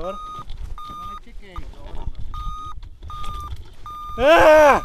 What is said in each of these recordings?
Dur. Ee!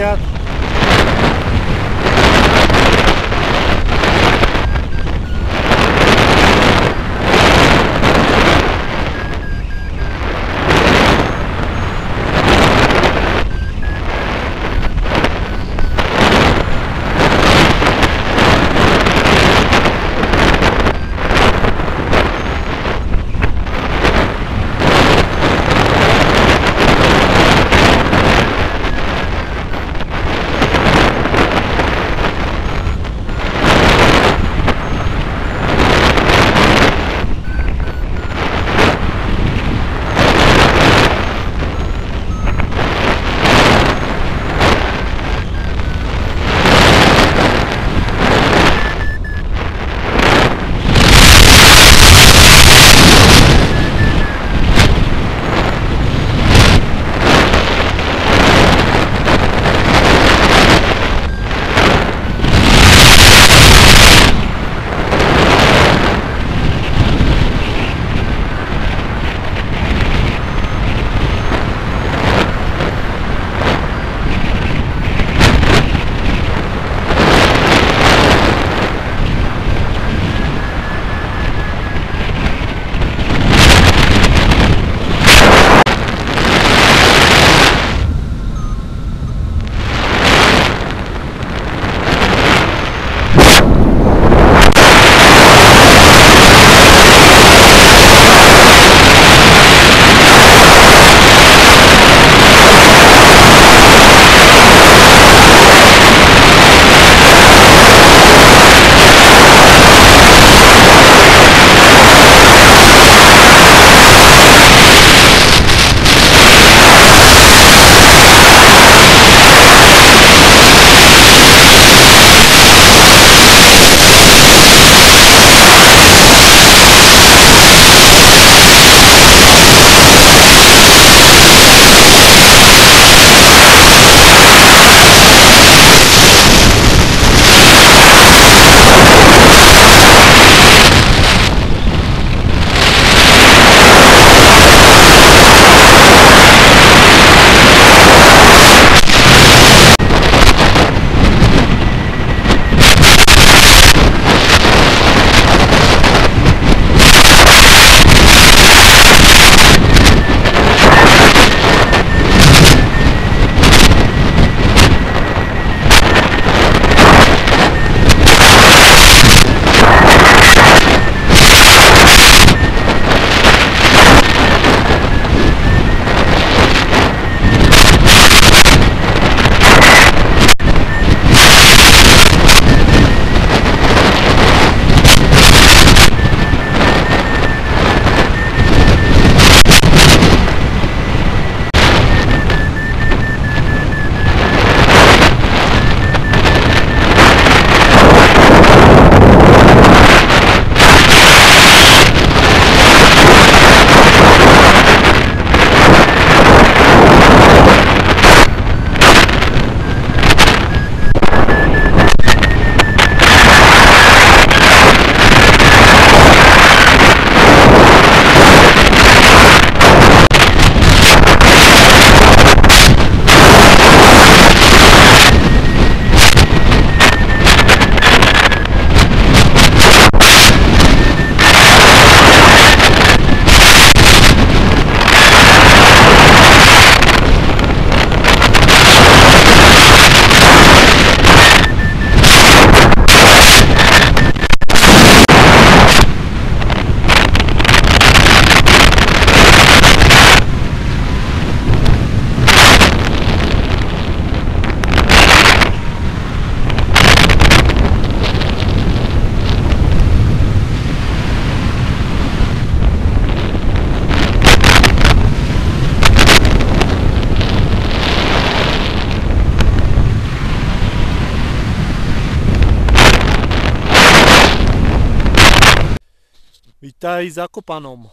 50. aj Zakopanom.